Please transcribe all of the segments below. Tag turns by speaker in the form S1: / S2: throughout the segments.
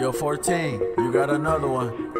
S1: Yo, 14, you got another one.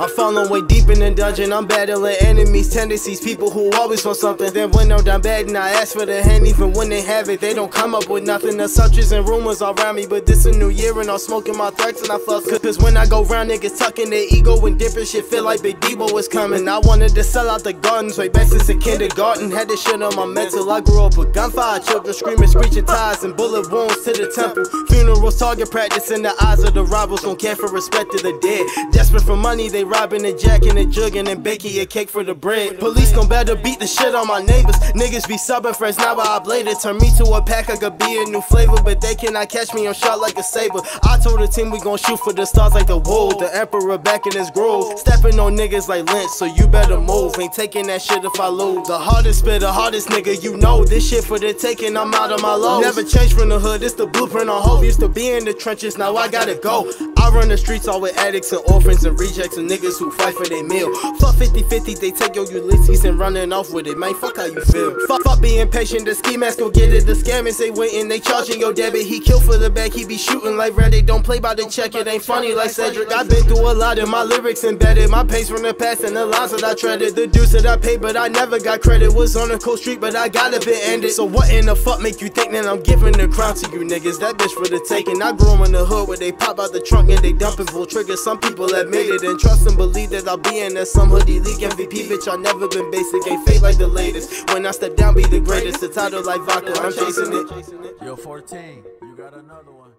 S2: I'm falling way deep in the dungeon. I'm battling enemies, tendencies, people who always want something. Then when I'm done bad and I ask for the hand, even when they have it, they don't come up with nothing. The subjects and rumors around me, but this a new year and I'm smoking my threats and I fuck. Cause when I go round, niggas tucking their ego and dipping shit, feel like Big Deebo was coming. I wanted to sell out the gardens way back since a kindergarten. Had this shit on my mental. I grew up with gunfire, children screaming, screeching tires, and bullet wounds to the temple. Funerals, target practice in the eyes of the rivals. Don't care for respect to the dead. Desperate for money, they robbing and jacking and jugging and baking a cake for the bread. Police gon' better beat the shit on my neighbors. Niggas be subbing friends, now I bladed. Turn me to a pack, I could be a new flavor, but they cannot catch me. I'm shot like a saber. I told the team we gon' shoot for the stars like the wolf. The emperor back in his grove. Stepping on niggas like Lynch, so you better move. Ain't taking that shit if I lose. The hardest spit, the hardest nigga, you know. This shit for the taking, I'm out of my lows. Never change from the hood, it's the blueprint on hope. Used to be in the trenches, now I gotta go. I run the streets all with addicts and orphans and rejects and niggas who fight for their meal. Fuck 50 50, they take your Ulysses and running off with it, man. Fuck how you feel. Fuck, fuck being patient, the ski mask go get it. The scammers they waiting, they charging your debit. He kill for the bag, he be shooting like Redick. Don't play by the check, it ain't funny like Cedric. I've been through a lot and my lyrics embedded. My pace from the past and the lines that I treaded. The dues that I paid, but I never got credit. Was on a cold street, but I got it been ended. So what in the fuck make you think that I'm giving the crown to you niggas? That bitch for the taking. I grew in the hood where they pop out the trunk and they dumping full triggers. Some people admit it and trust and believe that I'll be in there. Some Hoodie Leek MVP, bitch. I never been basic, ain't fake like the latest. When I step down, be the greatest. The title like vodka, I'm chasing it.
S1: Yo, 14, you got another one.